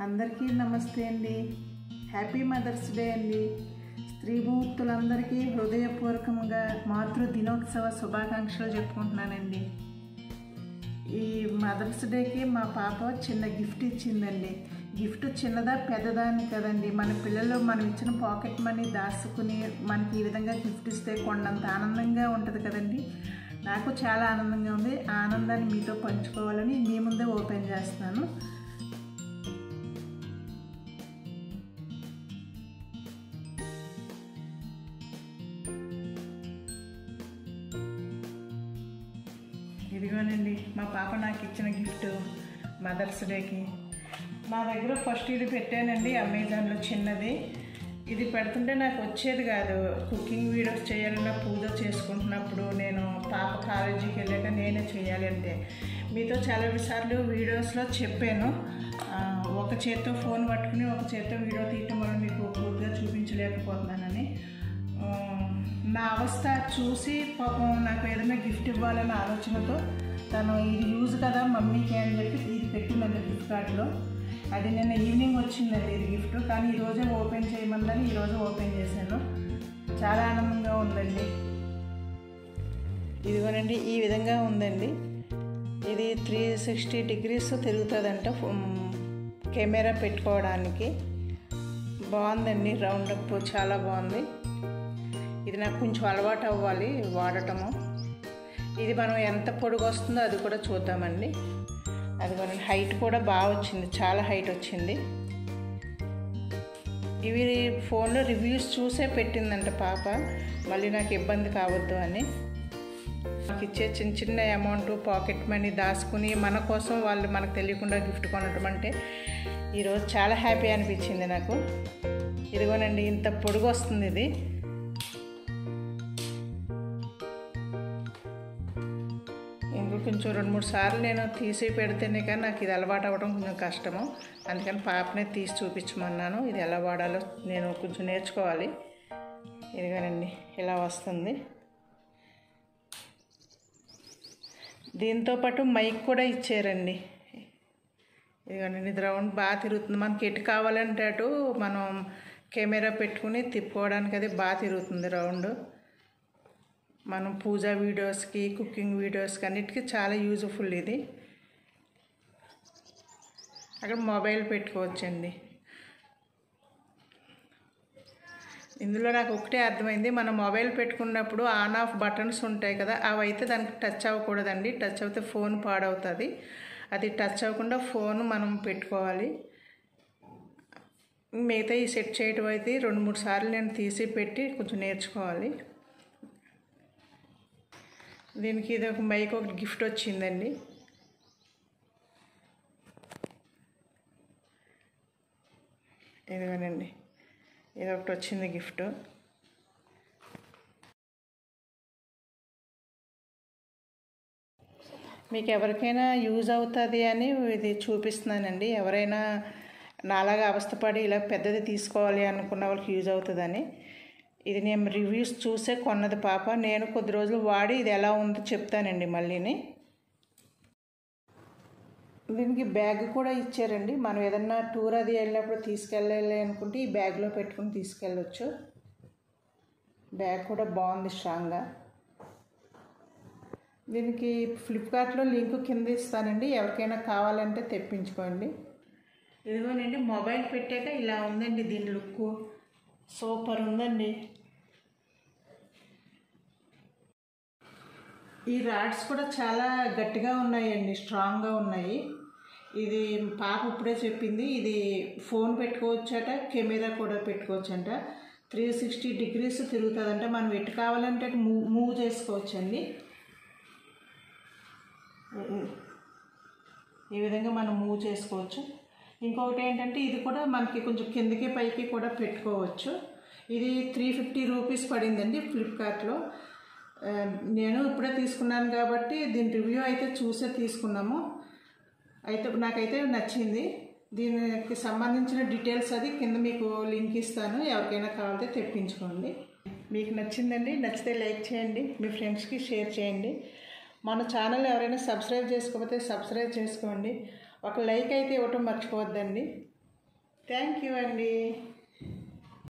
అందరికీ నమస్తే అండి. హ్యాపీ మదర్స్ డే అండి. స్త్రీమూర్తులందరికీ హృదయపూర్వకంగా మాతృ దినోత్సవ శుభాకాంక్షలు చెప్పుకుంటున్నానండి. ఈ మదర్స్ డేకి మా పాప చిన్న గిఫ్ట్ ఇచ్చిందండి. గిఫ్ట్ చిన్నదా పెద్దదా అని కదండి. మన పిల్లలు మనం ఇచ్చిన పాకెట్ మనీ దాచుకుని మనకి ఈ విధంగా గిఫ్ట్ ఇస్తే కొండంత ఆనందంగా ఉంటుంది కదండి. నాకు చాలా ఆనందంగా ఉంది. ఆనందాన్ని మీతో పంచుకోవాలని మీ ముందే ఓపెన్ చేస్తున్నాను. ఇదిగోనండి మా పాప నాకు ఇచ్చిన గిఫ్ట్ మదర్స్ డేకి. మా దగ్గర ఫస్ట్ ఇది పెట్టానండి అమెజాన్లో చిన్నది. ఇది పెడుతుంటే నాకు వచ్చేది కాదు. కుకింగ్ వీడియోస్ చేయాలన్నా పూజ చేసుకుంటున్నప్పుడు నేను పాప కాలేజీకి వెళ్ళాక నేనే చేయాలి అంటే మీతో చాలా సార్లు వీడియోస్లో చెప్పాను. ఒక చేత్తో ఫోన్ పట్టుకుని ఒక చేత్తో వీడియో తీయటం వల్ల మీకు పూర్తిగా చూపించలేకపోతున్నానని. నా అవస్థ చూసి పాపం నాకు ఏదైనా గిఫ్ట్ ఇవ్వాలన్న ఆలోచనతో తను ఇది యూజ్ కదా మమ్మీకి అని చెప్పి ఇది పెట్టిందండి ఫ్లిప్కార్ట్లో అది నిన్న ఈవినింగ్ వచ్చిందండి ఇది గిఫ్ట్ కానీ ఈరోజే ఓపెన్ చేయమందని ఈరోజు ఓపెన్ చేశాను. చాలా ఆనందంగా ఉందండి. ఇదిగోనండి ఈ విధంగా ఉందండి. ఇది త్రీ సిక్స్టీ డిగ్రీస్ తిరుగుతుందంట కెమెరా పెట్టుకోవడానికి. బాగుందండి రౌండ్ చాలా బాగుంది. ఇది నాకు కొంచెం అలవాటు అవ్వాలి వాడటము. ఇది మనం ఎంత పొడుగు వస్తుందో అది కూడా చూద్దామండి. అది మన హైట్ కూడా బాగా వచ్చింది చాలా హైట్ వచ్చింది. ఇవి ఫోన్లో రివ్యూస్ చూసే పెట్టిందంట పాప. మళ్ళీ నాకు ఇబ్బంది కావద్దు అని. నాకు ఇచ్చే చిన్న చిన్న అమౌంట్ పాకెట్ మనీ దాచుకుని మన కోసం వాళ్ళు మనకు తెలియకుండా గిఫ్ట్ కొనడం అంటే ఈరోజు చాలా హ్యాపీ అనిపించింది నాకు. ఇదిగోనండి ఇంత పొడుగు వస్తుంది ఇది. కొంచెం రెండు మూడు సార్లు నేను తీసి పెడితేనే కానీ నాకు ఇది అలవాటు అవ్వడం కొంచెం కష్టము. అందుకని పాపనే తీసి చూపించమన్నాను. ఇది ఎలా వాడాలో నేను కొంచెం నేర్చుకోవాలి. ఇదిగోనండి ఇలా వస్తుంది. దీంతో పాటు మైక్ కూడా ఇచ్చారండి. ఇదిగోనండి ఇది రౌండ్ బాగా తిరుగుతుంది. మనకి ఎటు కావాలంటే అటు మనం కెమెరా పెట్టుకుని తిప్పుకోవడానికి అది బాగా తిరుగుతుంది రౌండ్. మనం పూజా వీడియోస్కి కుకింగ్ వీడియోస్కి అన్నిటికీ చాలా యూజ్ఫుల్ ఇది. అక్కడ మొబైల్ పెట్టుకోవచ్చండి. ఇందులో నాకు ఒకటే అర్థమైంది. మనం మొబైల్ పెట్టుకున్నప్పుడు ఆన్ ఆఫ్ బటన్స్ ఉంటాయి కదా అవి అయితే దానికి టచ్ అవ్వకూడదండి. టచ్ అవుతే ఫోన్ పాడవుతుంది. అది టచ్ అవ్వకుండా ఫోన్ మనం పెట్టుకోవాలి. మిగతా ఈ సెట్ చేయటం అయితే రెండు మూడు సార్లు నేను తీసి పెట్టి కొంచెం నేర్చుకోవాలి. దీనికి ఇది ఒక మైక్ ఒకటి గిఫ్ట్ వచ్చిందండి. ఇదిగోనండి. ఇది ఒకటి వచ్చింది గిఫ్ట్ మీకు ఎవరికైనా యూజ్ అవుతుంది అని ఇది చూపిస్తున్నానండి. ఎవరైనా నాలాగా అవస్థపడి ఇలా పెద్దది తీసుకోవాలి అనుకున్న వాళ్ళకి యూజ్ అవుతుందని. ఇది నేను రివ్యూస్ చూసే కొన్నది పాప. నేను కొద్ది రోజులు వాడి ఇది ఎలా ఉందో చెప్తానండి మళ్ళీని. దీనికి బ్యాగ్ కూడా ఇచ్చారండి. మనం ఏదన్నా టూర్ అది వెళ్ళినప్పుడు తీసుకెళ్ళాలి అనుకుంటే ఈ బ్యాగ్లో పెట్టుకుని తీసుకెళ్ళొచ్చు. బ్యాగ్ కూడా బాగుంది స్ట్రాంగ్గా దీనికి ఫ్లిప్కార్ట్లో లింక్ కింద ఇస్తానండి. ఎవరికైనా కావాలంటే తెప్పించుకోండి. ఇదిగోనండి మొబైల్ పెట్టాక ఇలా ఉందండి దీని లుక్ సూపర్ ఉందండి. ఈ రాడ్స్ కూడా చాలా గట్టిగా ఉన్నాయండి స్ట్రాంగ్గా ఉన్నాయి. ఇది పాప ఇప్పుడే చెప్పింది ఇది ఫోన్ పెట్టుకోవచ్చట కెమెరా కూడా పెట్టుకోవచ్చంట. త్రీ సిక్స్టీ డిగ్రీస్ తిరుగుతుందంట మనం ఎటు కావాలంటే మూవ్ మూవ్ చేసుకోవచ్చండి. ఈ విధంగా మనం మూవ్ చేసుకోవచ్చు. ఇంకొకటి ఏంటంటే ఇది కూడా మనకి కొంచెం కిందకి పైకి కూడా పెట్టుకోవచ్చు. ఇది త్రీ ఫిఫ్టీ రూపీస్ పడిందండి ఫ్లిప్కార్ట్లో నేను ఇప్పుడే తీసుకున్నాను కాబట్టి దీని రివ్యూ అయితే చూసే తీసుకున్నాము. అయితే నాకైతే నచ్చింది. దీనికి సంబంధించిన డీటెయిల్స్ అది కింద మీకు లింక్ ఇస్తాను. ఎవరికైనా కావాలంటే తెప్పించుకోండి. మీకు నచ్చిందండి నచ్చితే లైక్ చేయండి మీ ఫ్రెండ్స్కి షేర్ చేయండి. మన ఛానల్ ఎవరైనా సబ్స్క్రైబ్ చేసుకోకపోతే సబ్స్క్రైబ్ చేసుకోండి. ఒక లైక్ అయితే ఇవ్వటం మర్చిపోవద్దండి. థ్యాంక్ యూ అండి.